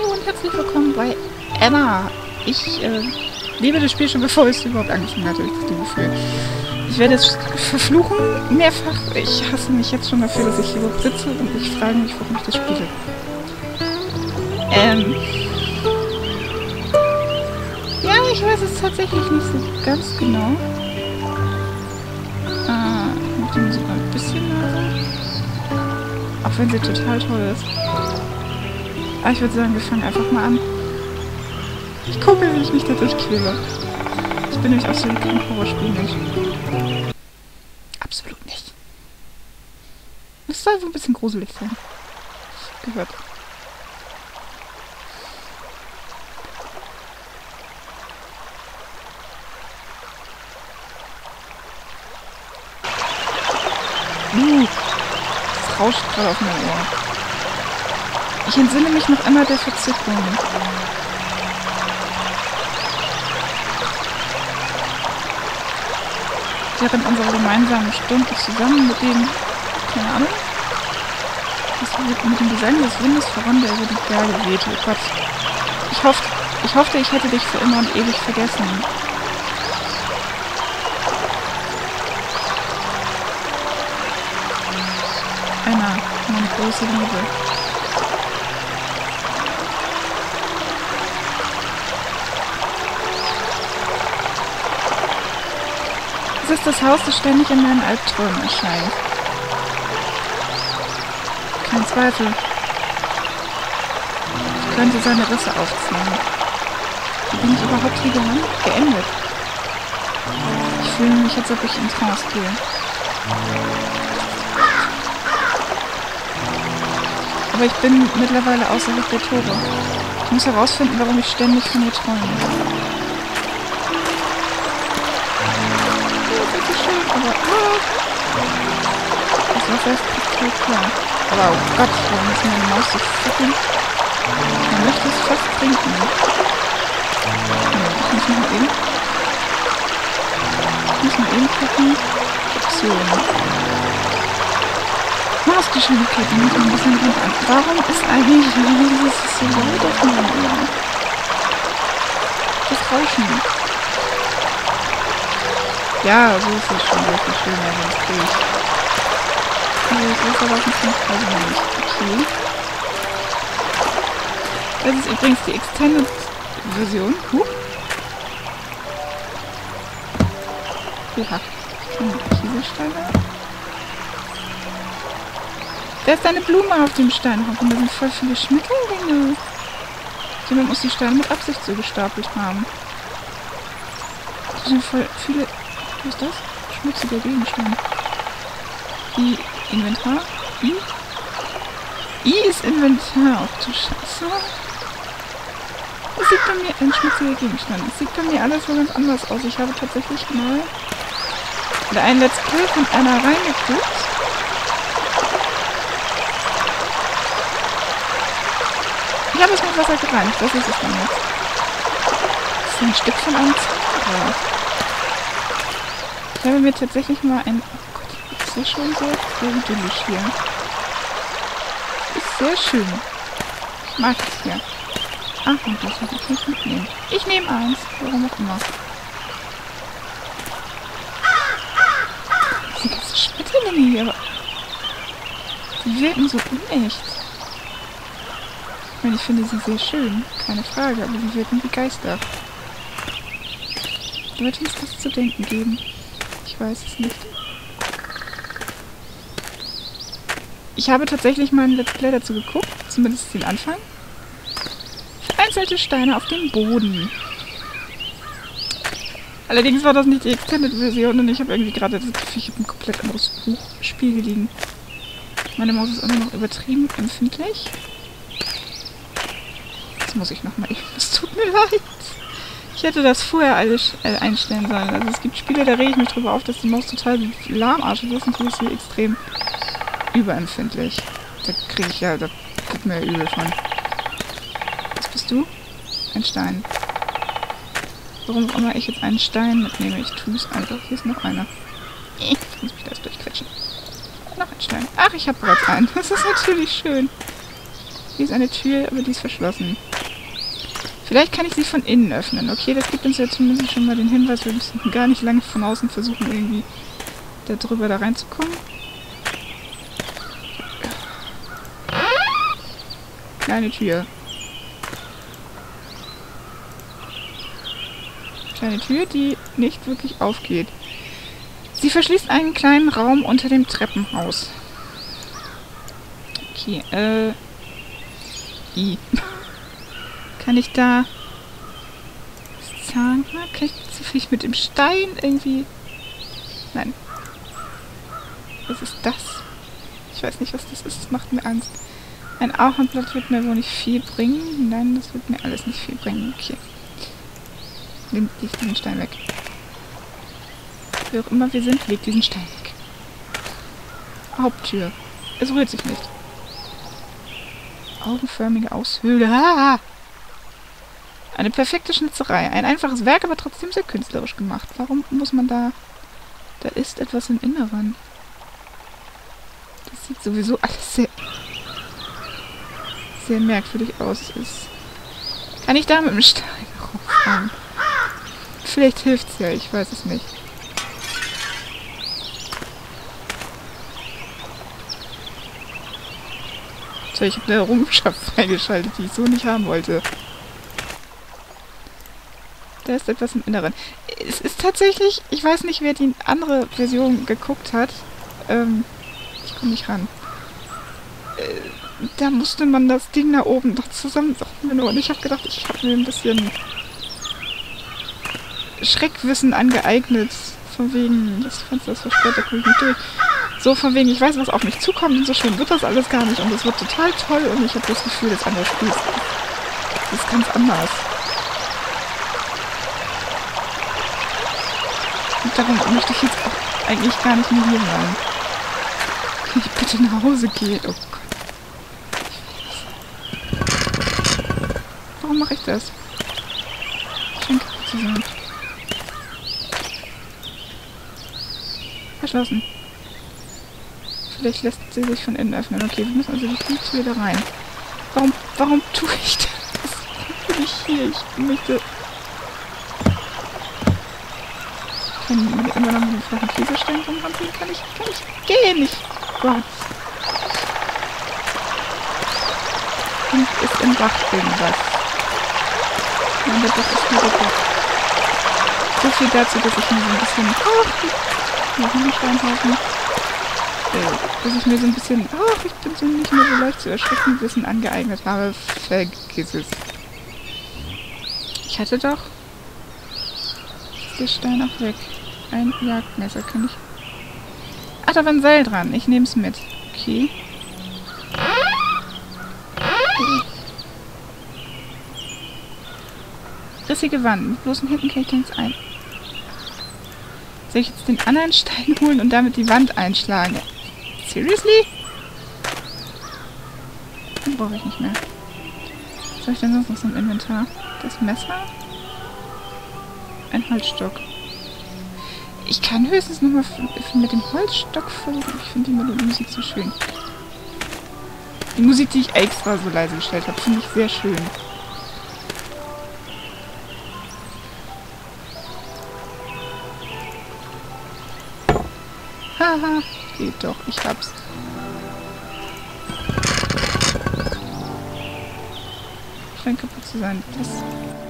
Hallo und herzlich willkommen bei Emma. Ich äh, liebe das Spiel schon bevor es überhaupt angefangen hatte, das. Ich werde es verfluchen, mehrfach. Ich hasse mich jetzt schon dafür, dass ich hier überhaupt sitze und ich frage mich, warum ich das spiele. Ähm. Ja, ich weiß es tatsächlich nicht so ganz genau. Äh, ich mache die Musik mal ein bisschen leiser. Auch wenn sie total toll ist. Aber ich würde sagen, wir fangen einfach mal an. Ich gucke, wie ich mich da durchquäle. Ich bin nämlich absolut kein Horrorspielmensch. Absolut nicht. Das soll so ein bisschen gruselig sein. Gehört. Uh, das rauscht gerade auf mein Ohr. Ich entsinne mich noch einmal der Verzückung. Während unserer gemeinsamen Stunden zusammen mit dem, keine Ahnung, das mit dem Gesang des Windes voran, der über die Berge wehte. Oh Gott. Ich hoffte, ich hoffte, ich hätte dich für immer und ewig vergessen. Anna, meine große Liebe. Ist das Haus, das ständig in meinen Albträumen erscheint. Kein Zweifel. Ich könnte seine Risse aufziehen. Wie bin ich überhaupt hier gelandet? Geendet. Ich fühle mich, als ob ich in Trance gehe. Aber ich bin mittlerweile außerhalb der Tore. Ich muss herausfinden, warum ich ständig von ihr träume. Aber... Ah, das Wasser ist total klar. Aber oh Gott, warum ist meine Maus so fucking... Man möchte es fast trinken. Nee, ich muss mal eben... Ich muss mal eben gucken. Optionen. Mausgeschwindigkeit, die muss man ein bisschen runter an. Warum ist eigentlich dieses so laut auf meinem Ohr? Das Rauschen. Ja, so ist es schon wirklich schöner, wenn es kriege Also das Wasser laufen zum Preis nicht. Okay. Das ist übrigens die Extended-Version. Huh. Oha. Schon Kieselsteine. Da ist eine Blume auf dem Steinhaufen. Da sind voll viele Schmetterlinge. Jemand muss die Steine mit Absicht so gestapelt haben. Da sind voll viele... Was ist das? Schmutziger Gegenstand. I. Inventar? I? I ist Inventar. Ach du Scheiße. Das sieht bei mir... Ein schmutziger Gegenstand. Das sieht bei mir alles so ganz anders aus. Ich habe tatsächlich mal... Oder ein Let's Play von einer reingeguckt. Ich habe es mit Wasser gereinigt. Was ist es denn jetzt? Das ist ein Stück von einem Zahnrad. Ich habe mir tatsächlich mal ein... Oh Gott, ist das schon so, idyllisch hier. Ist sehr schön. Ich mag es hier. Ach, und das muss ich nicht mitnehmen. Ich nehme eins. Warum auch immer. Diese ganzen Schmetterlinge hier. Die wirken so unecht. Ich meine, ich finde sie sehr schön, keine Frage, aber sie wirken wie Geister. Sollte uns das zu denken geben? Ich weiß es nicht. Ich habe tatsächlich mal ein Let's Play dazu geguckt, zumindest den Anfang. Vereinzelte Steine auf dem Boden. Allerdings war das nicht die Extended-Version und ich habe irgendwie gerade das Gefühl, ich habe ein komplett anderes Buch Spiel gelegen. Meine Maus ist immer noch übertrieben empfindlich. Das muss ich nochmal eben. Es tut mir leid. Ich hätte das vorher alles äh, einstellen sollen. Also es gibt Spiele, da rege ich mich drüber auf, dass die Maus total lahmarschig ist und die ist hier extrem überempfindlich. Da kriege ich ja, da gibt mir übel von. Was bist du? Ein Stein. Warum auch immer ich jetzt einen Stein mitnehme. Ich tue es einfach. Hier ist noch einer. Ich muss mich da jetzt durchquetschen. Noch ein Stein. Ach, ich habe bereits einen. Das ist natürlich schön. Hier ist eine Tür, aber die ist verschlossen. Vielleicht kann ich sie von innen öffnen. Okay, das gibt uns ja zumindest schon mal den Hinweis, wir müssen gar nicht lange von außen versuchen, irgendwie da drüber da reinzukommen. Kleine Tür. Kleine Tür, die nicht wirklich aufgeht. Sie verschließt einen kleinen Raum unter dem Treppenhaus. Okay, äh... I. Kann ich da... Zahn... Kann ich zufällig mit dem Stein irgendwie... Nein. Was ist das? Ich weiß nicht, was das ist. Das macht mir Angst. Ein Ahornblatt wird mir wohl nicht viel bringen. Nein, das wird mir alles nicht viel bringen. Okay. Nimm diesen Stein weg. Wie auch immer wir sind, legt diesen Stein weg. Haupttür. Es rührt sich nicht. Augenförmige Aushöhle. Ah! Eine perfekte Schnitzerei. Ein einfaches Werk, aber trotzdem sehr künstlerisch gemacht. Warum muss man da... Da ist etwas im Inneren. Das sieht sowieso alles sehr... sehr merkwürdig aus. Ist... Kann ich da mit dem Stein rumfahren? Vielleicht hilft's ja, ich weiß es nicht. So, ich habe eine Errungenschaft freigeschaltet, die ich so nicht haben wollte. Da ist etwas im Inneren. Es ist tatsächlich, ich weiß nicht, wer die andere Version geguckt hat. Ähm, ich komme nicht ran. Äh, da musste man das Ding da oben doch zusammensuchen. Und ich habe gedacht, ich habe mir ein bisschen Schreckwissen angeeignet. Von wegen, das Fenster ist versperrt, da nicht durch. So von wegen, ich weiß, was auf mich zukommt und so schlimm wird das alles gar nicht und es wird total toll und ich habe das Gefühl, das andere Spiel ist ganz anders. Und darum möchte ich jetzt auch eigentlich gar nicht mehr hier sein. Kann ich bitte nach Hause gehen? Oh Gott. Warum mache ich das? Scheint kaputt zu sein. Verschlossen. Vielleicht lässt sie sich von innen öffnen. Okay, wir müssen also die Tür da rein. Warum, warum tue ich das? Warum bin ich hier? Ich möchte... Kann mir immer noch dem flachen Kieselstein rumhampeln. Kann ich, kann ich gehen? Ich... Gott. Und ist im Bach irgendwas. Nein, der Bach ist nur der Bach. So viel dazu, dass ich mir so ein bisschen... Oh, noch einen Steinhaufen dass ich mir so ein bisschen, ach, ich bin so nicht mehr so leicht zu erschrecken, Wissen angeeignet habe. Vergiss es. Ich hatte doch... Ist der Stein auch weg? Ein Jagdmesser kann ich... Ach, da war ein Seil dran. Ich nehme es mit. Okay. Rissige Wand. Mit bloßen Händen kann ich nichts ein. Soll ich jetzt den anderen Stein holen und damit die Wand einschlagen? Seriously? Den brauche ich nicht mehr. Was habe ich denn sonst noch so im Inventar? Das Messer? Ein Holzstock. Ich kann höchstens nochmal mit dem Holzstock versuchen. Ich finde die Musik so schön. Die Musik, die ich extra so leise gestellt habe, finde ich sehr schön. Haha geht doch. Ich hab's. Scheint kaputt zu sein. Das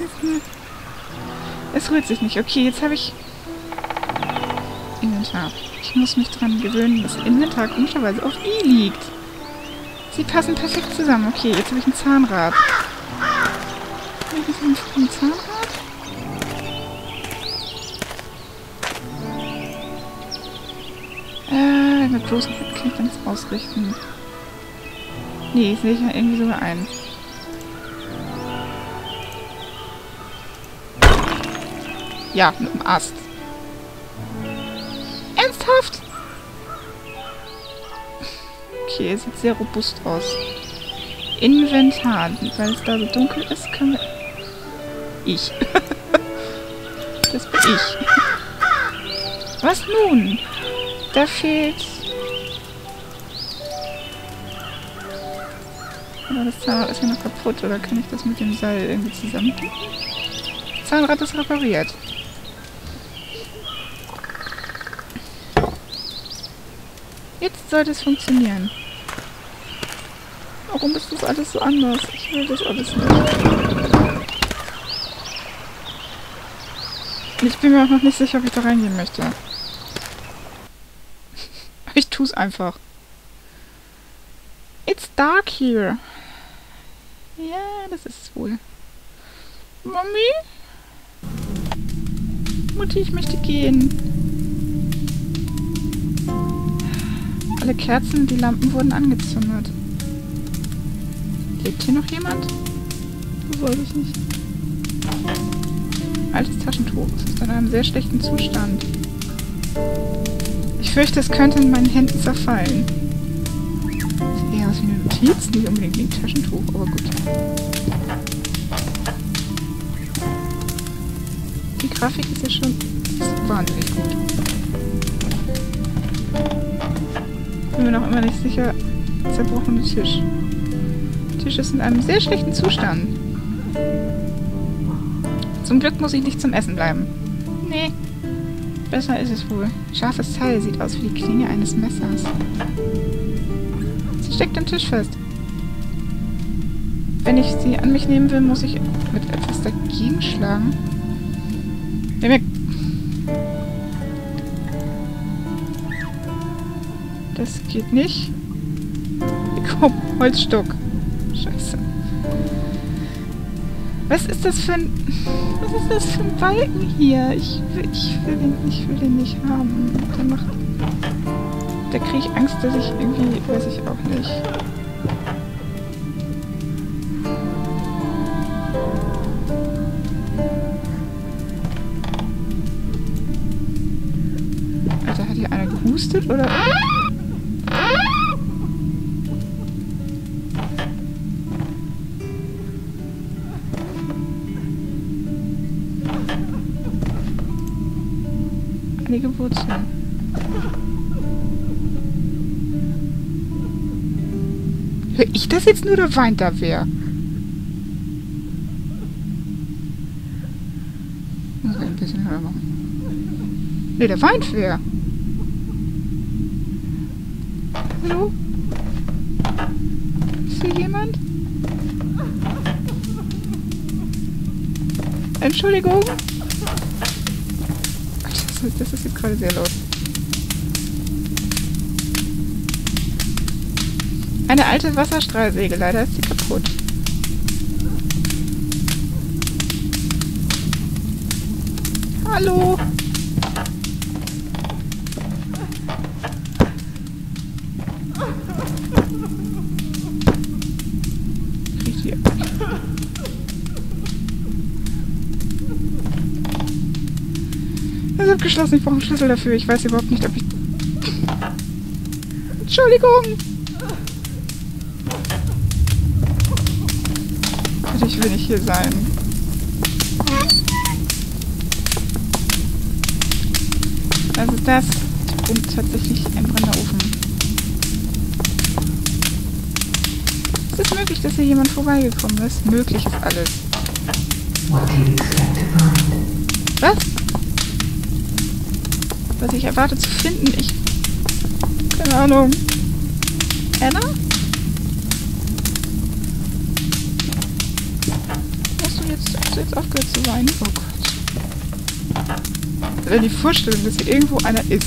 es, es rührt sich nicht. Okay, jetzt habe ich Inventar. Ich muss mich dran gewöhnen, dass Inventar komischerweise auf I liegt. Sie passen perfekt zusammen. Okay, jetzt habe ich ein Zahnrad. Habe ich ein Zahnrad? mit bloßen Händen kann ich dann nichts ausrichten. Nee, sehe ich ja irgendwie sogar ein. Ja, mit dem Ast. Ernsthaft? Okay, er sieht sehr robust aus. Inventar. Weil es da so dunkel ist, können wir... Ich. das bin ich. Was nun? Da fehlt Oder das Zahnrad ist ja noch kaputt. Oder kann ich das mit dem Seil irgendwie zusammen... Das Zahnrad ist repariert. Jetzt sollte es funktionieren. Warum ist das alles so anders? Ich will das alles nicht. Ich bin mir auch noch nicht sicher, ob ich da reingehen möchte. Ich tue es einfach. It's dark here. Ja, das ist es wohl. Mami? Mutti, ich möchte gehen. Alle Kerzen und die Lampen wurden angezündet. Lebt hier noch jemand? Das weiß ich nicht. Altes Taschentuch. Es ist in einem sehr schlechten Zustand. Ich fürchte, es könnte in meinen Händen zerfallen. Sieht eher aus wie eine Notiz, nicht unbedingt wie ein Taschentuch, aber gut. Die Grafik ist ja schon wahnsinnig gut. Mir noch immer nicht sicher. Zerbrochene Tisch. Tisch ist in einem sehr schlechten Zustand. Zum Glück muss ich nicht zum Essen bleiben. Nee. Besser ist es wohl. Scharfes Teil sieht aus wie die Klinge eines Messers. Sie steckt am Tisch fest. Wenn ich sie an mich nehmen will, muss ich mit etwas dagegen schlagen. Nimm weg. Das geht nicht. Komm, Holzstock. Scheiße. Was ist das für ein... Was ist das für ein Balken hier? Ich will, ich will, den, ich will den nicht haben. Der macht... Da kriege ich Angst, dass ich irgendwie... Weiß ich auch nicht. Alter, hat hier einer gehustet, oder... Einige Wurzeln. Hör ich das jetzt nur oder weint da wer? Muss ein bisschen höher machen. Ne, da weint wer. Hallo? Ist hier jemand? Entschuldigung? Das, ist jetzt gerade sehr laut. Eine alte Wasserstrahlsäge, leider ist sie kaputt. Hallo? Krieg sie Es ist abgeschlossen, ich brauche einen Schlüssel dafür. Ich weiß überhaupt nicht, ob ich... Entschuldigung! Bitte, ich will nicht hier sein. Also das ist tatsächlich ein brennender Ofen. Es ist möglich, dass hier jemand vorbeigekommen ist. Möglich ist alles. Was? Was ich erwarte zu finden, ich... Keine Ahnung. Anna? Hast du jetzt, hast du jetzt aufgehört zu weinen? Oh Gott. Wenn die Vorstellung, dass hier irgendwo einer ist.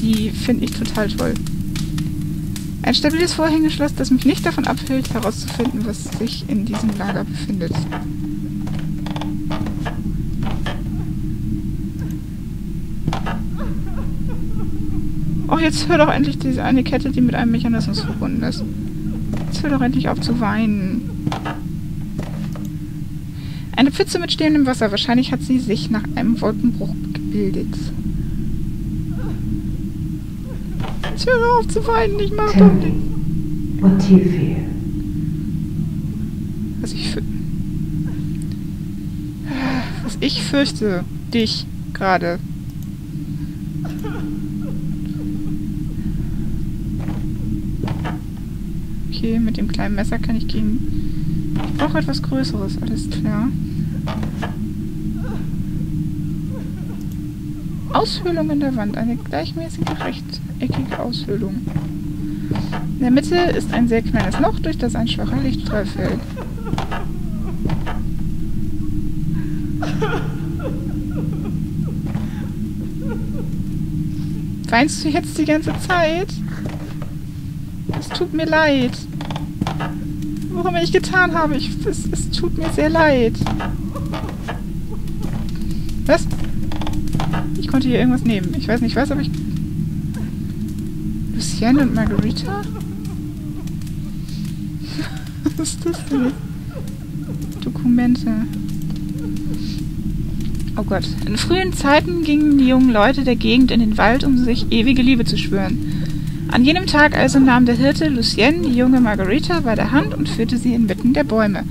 Die finde ich total toll. Ein stabiles Vorhängeschloss, das mich nicht davon abhält, herauszufinden, was sich in diesem Lager befindet. Oh, jetzt hör doch endlich diese eine Kette, die mit einem Mechanismus verbunden ist. Jetzt hör doch endlich auf zu weinen. Eine Pfütze mit stehendem Wasser. Wahrscheinlich hat sie sich nach einem Wolkenbruch gebildet. Jetzt hör auf ich mag doch nicht. What do you feel? Was ich fürchte. Was ich fürchte, dich gerade. Okay, mit dem kleinen Messer kann ich gehen. Ich brauche etwas Größeres, alles klar. Aushöhlung in der Wand, eine gleichmäßige Recht rechteckige Aushöhlung. In der Mitte ist ein sehr kleines Loch, durch das ein schwacher Lichtstrahl fällt. Weinst du jetzt die ganze Zeit? Es tut mir leid. Warum ich getan habe, ich, es, es tut mir sehr leid. Was? Ich konnte hier irgendwas nehmen. Ich weiß nicht was, aber ich... Lucienne und Margarita? was ist das denn? Dokumente. Oh Gott. In frühen Zeiten gingen die jungen Leute der Gegend in den Wald, um sich ewige Liebe zu schwören. An jenem Tag also nahm der Hirte Lucienne die junge Margarita bei der Hand und führte sie inmitten der Bäume.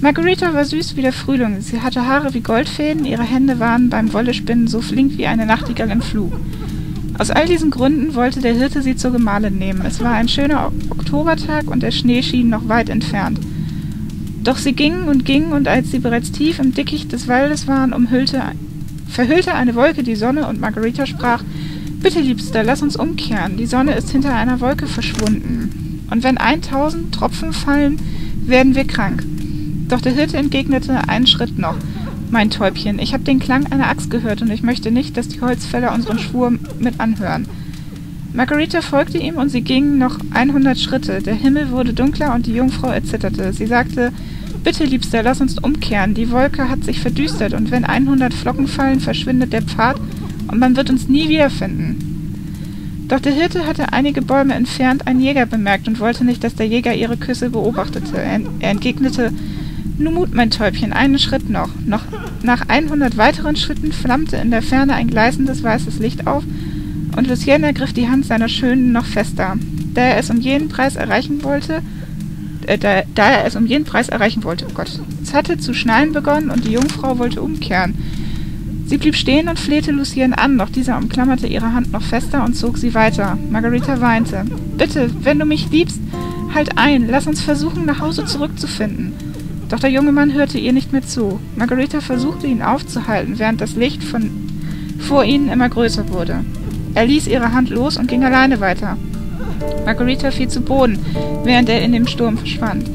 Margarita war süß wie der Frühling. Sie hatte Haare wie Goldfäden, ihre Hände waren beim Wollespinnen so flink wie eine Nachtigall im Flug. Aus all diesen Gründen wollte der Hirte sie zur Gemahlin nehmen. Es war ein schöner Oktobertag und der Schnee schien noch weit entfernt. Doch sie gingen und gingen, und als sie bereits tief im Dickicht des Waldes waren, umhüllte, verhüllte eine Wolke die Sonne, und Margarita sprach, Bitte, Liebster, lass uns umkehren. Die Sonne ist hinter einer Wolke verschwunden. Und wenn eintausend Tropfen fallen, werden wir krank. Doch der Hirte entgegnete, einen Schritt noch. Mein Täubchen, ich habe den Klang einer Axt gehört, und ich möchte nicht, dass die Holzfäller unseren Schwur mit anhören. Margarita folgte ihm, und sie gingen noch einhundert Schritte. Der Himmel wurde dunkler, und die Jungfrau erzitterte. Sie sagte, Bitte, Liebster, lass uns umkehren. Die Wolke hat sich verdüstert, und wenn 100 Flocken fallen, verschwindet der Pfad, und man wird uns nie wiederfinden. Doch der Hirte hatte einige Bäume entfernt einen Jäger bemerkt und wollte nicht, dass der Jäger ihre Küsse beobachtete. Er entgegnete, Nun Mut, mein Täubchen, einen Schritt noch. noch. Nach 100 weiteren Schritten flammte in der Ferne ein gleißendes weißes Licht auf, und Lucien ergriff die Hand seiner Schönen noch fester. Da er es um jeden Preis erreichen wollte, äh, da, da er es um jeden Preis erreichen wollte. Oh Gott. Es hatte zu schneien begonnen und die Jungfrau wollte umkehren. Sie blieb stehen und flehte Lucien an, doch dieser umklammerte ihre Hand noch fester und zog sie weiter. Margarita weinte. Bitte, wenn du mich liebst, halt ein, lass uns versuchen, nach Hause zurückzufinden. Doch der junge Mann hörte ihr nicht mehr zu. Margarita versuchte ihn aufzuhalten, während das Licht von vor ihnen immer größer wurde. Er ließ ihre Hand los und ging alleine weiter. Margarita fiel zu Boden, während er in dem Sturm verschwand.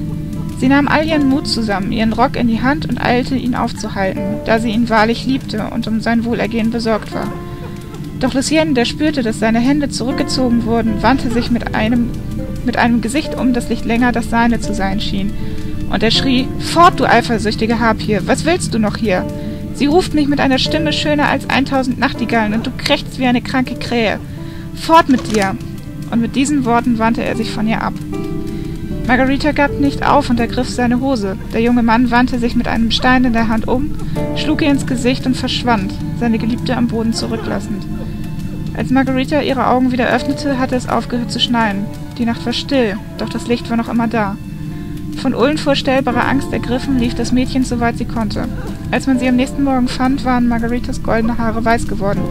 Sie nahm all ihren Mut zusammen, ihren Rock in die Hand und eilte, ihn aufzuhalten, da sie ihn wahrlich liebte und um sein Wohlergehen besorgt war. Doch Lucien, der spürte, dass seine Hände zurückgezogen wurden, wandte sich mit einem, mit einem Gesicht um, das nicht länger das seine zu sein schien. Und er schrie, Fort, du eifersüchtige Harpie, was willst du noch hier? Sie ruft mich mit einer Stimme schöner als eintausend Nachtigallen, und du krächzt wie eine kranke Krähe. Fort mit dir! und mit diesen Worten wandte er sich von ihr ab. Margarita gab nicht auf und ergriff seine Hose. Der junge Mann wandte sich mit einem Stein in der Hand um, schlug ihr ins Gesicht und verschwand, seine Geliebte am Boden zurücklassend. Als Margarita ihre Augen wieder öffnete, hatte es aufgehört zu schneien. Die Nacht war still, doch das Licht war noch immer da. Von unvorstellbarer Angst ergriffen, lief das Mädchen so weit sie konnte. Als man sie am nächsten Morgen fand, waren Margaritas goldene Haare weiß geworden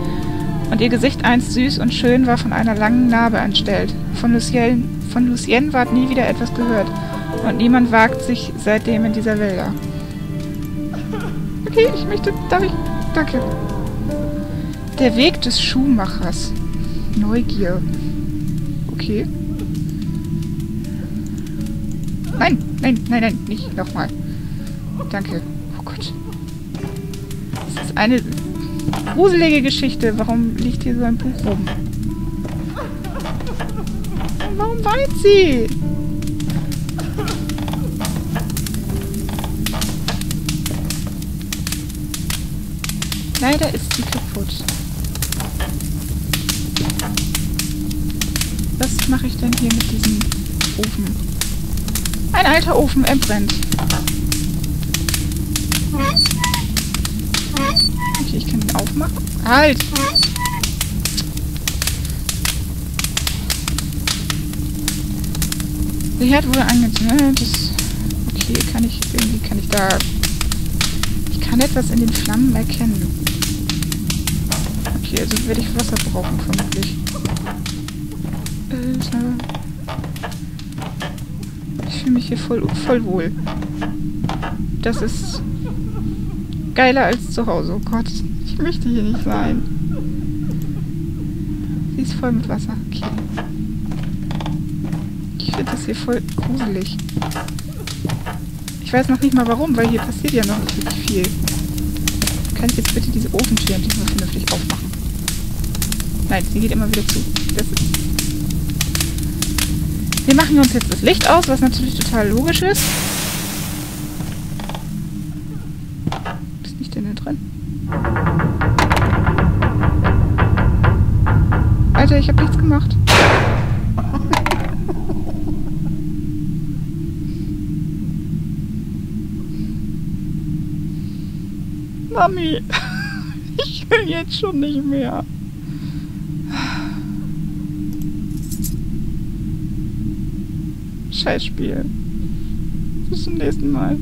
und ihr Gesicht einst süß und schön war von einer langen Narbe entstellt. Von Lucienne, von Lucienne ward nie wieder etwas gehört, und niemand wagt sich seitdem in dieser Wälder. Okay, ich möchte, darf ich, danke. Der Weg des Schuhmachers. Neugier. Okay. Nein, nein, nein, nein, nicht nochmal. Danke. Oh Gott. Das ist eine gruselige Geschichte. Warum liegt hier so ein Buch rum? Warum weint sie? Leider ist sie kaputt. Was mache ich denn hier mit diesem Ofen? Ein alter Ofen, er brennt. Okay, ich kann ihn aufmachen. Halt! Der Herd wurde angezündet. Okay, kann ich irgendwie kann ich da ich kann etwas in den Flammen erkennen. Okay, also werde ich Wasser brauchen vermutlich. Alter. Fühle mich hier voll, voll wohl. Das ist geiler als zu Hause. Oh Gott, ich möchte hier nicht sein. Sie ist voll mit Wasser. Okay. Ich finde das hier voll gruselig. Ich weiß noch nicht mal warum, weil hier passiert ja noch nicht wirklich viel. Ich jetzt bitte diese Ofentür endlich mal vernünftig aufmachen? Nein, sie geht immer wieder zu. Das ist... Wir machen uns jetzt das Licht aus, was natürlich total logisch ist. Was ist nicht denn da drin? Alter, ich habe nichts gemacht. Mami, ich will jetzt schon nicht mehr. Spiel. Bis zum nächsten Mal.